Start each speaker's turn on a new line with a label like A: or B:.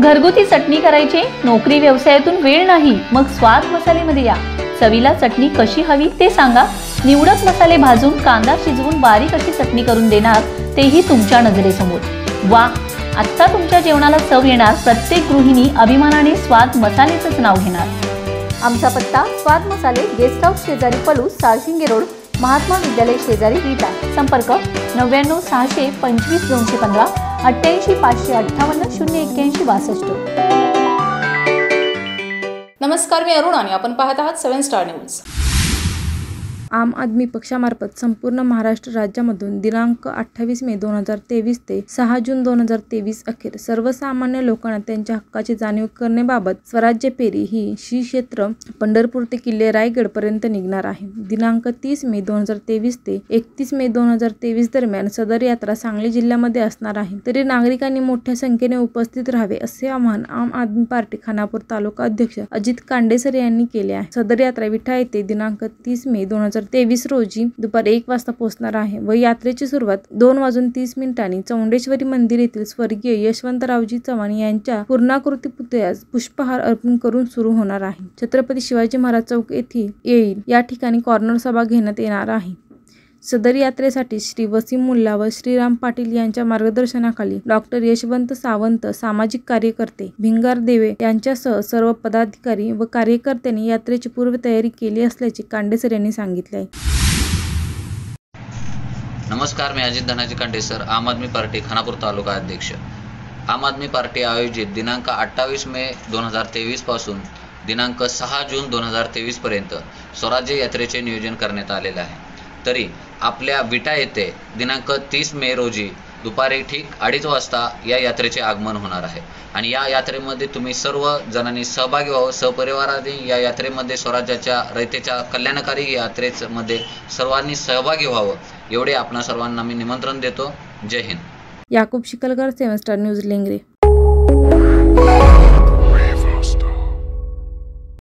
A: घरगुती चटणी करायची नोकरी व्यवसायातून वेळ नाही मग स्वाद मसालेमध्ये या. चवीला चटणी कशी हवी ते सांगा. निवडक मसाले भाजून कांदा शिजवून बारीक अशी चटणी करून देणार तेही तुमच्या नजरेसमोर. वा आत्ता तुमच्या जेवणाला चव येणार प्रत्येक गृहिणी अभिमानाने स्वाद मसालेचंच नाव घेणार. आमचा पत्ता स्वाद मसाले गेस्ट हाऊस शेजारी पलू साळशिंगे रोड महात्मा विद्यालय शेजारी विटा संपर्क नव्याण्णव सहाशे पंचवीस दोनशे पंधरा. अठ्ठ्याऐंशी पाचशे अठ्ठावन्न शून्य एक्क्याऐंशी बासष्ट.
B: नमस्कार मी अरुण आणि आपण पाहत आहात सेवन स्टार न्यूज.
C: आम आदमी पक्षामार्फत संपूर्ण महाराष्ट्र राज्यामधून दिनांक अठ्ठावीस मे दोन हजार तेवीस ते सहा जून दोन हजार तेवीस अखेर सर्वसामान्य लोकांना त्यांच्या हक्काची जाणीव करण्याबाबत स्वराज्य फेरी ही श्री क्षेत्र पंढरपूर ते किल्ले रायगड पर्यंत निघणार आहे. दिनांक तीस मे दोन हजार तेवीस ते एकतीस मे दोन हजार तेवीस दरम्यान सदर यात्रा सांगली जिल्ह्यामध्ये असणार आहे. तरी नागरिकांनी मोठ्या संख्येने उपस्थित राहावे असे आवाहन आम आदमी पार्टी खानापूर तालुका अध्यक्ष अजित कांडेसर यांनी केले आहे. सदर यात्रा विठा येथे दिनांक तीस मे दोन हजार तेवीस रोजी दुपारी एक वाजता पोहोचणार आहे व यात्रेची सुरुवात दोन वाजून तीस मिनिटांनी चौंडेश्वरी मंदिर येथील स्वर्गीय यशवंतरावजी चव्हाण यांच्या पूर्णाकृती पुतळ्यास पुष्पहार अर्पण करून सुरू होणार आहे. छत्रपती शिवाजी महाराज चौक येथे येईल. या ठिकाणी कॉर्नर सभा घेण्यात येणार आहे. सदर यात्रेसाठी श्री वसीम मुल्ला व श्रीराम पाटील यांच्या मार्गदर्शनाखाली डॉक्टर यशवंत सावंत सामाजिक कार्यकर्ते भिंगार देवे यांच्यासह सर्व पदाधिकारी व कार्यकर्त्यांनी यात्रेची पूर्वतयारी केली असल्याचे कांडेसर यांनी सांगितले आहे.
D: नमस्कार मी अजित धनाजी कांडे सर आम आदमी पार्टी खानापूर तालुका अध्यक्ष. आम आदमी पार्टी आयोजित दिनांक अठ्ठावीस मे दोन हजार तेवीसपासून दिनांक सहा जून दोन हजार तेवीस पर्यंत स्वराज्य यात्रेचे नियोजन करण्यात आलेले आहे. तरी आपल्या विटा येथे दिनांक तीस मे रोजी दुपारी ठीक अडीच वाजता या यात्रेचे आगमन होणार आहे. आणि या यात्रेमध्ये तुम्ही सर्व जणांनी सहभागी व्हावं सहपरिवाराने या यात्रेमध्ये स्वराज्याच्या रयतेच्या कल्याणकारी यात्रेमध्ये सर्वांनी सहभागी व्हावं एवढे आपणा सर्वांना मी निमंत्रण देतो. जय Hind.
C: Yakub Shikalkar seven star news Lengre.